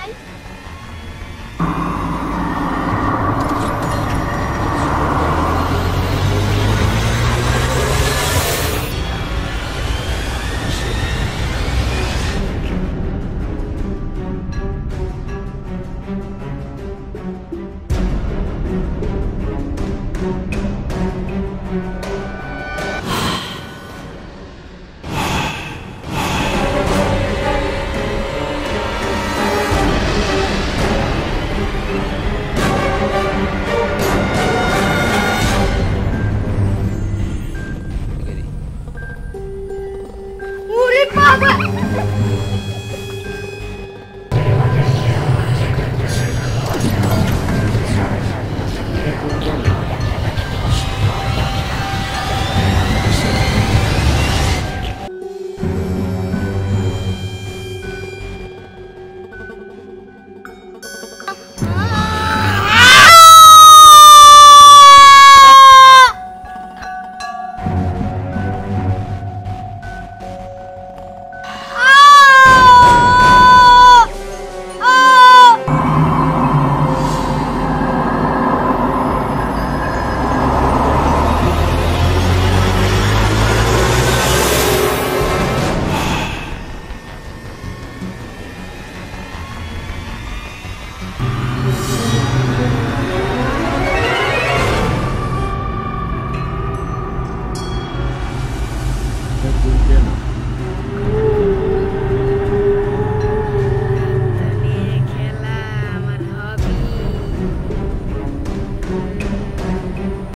Bye. 啊！快！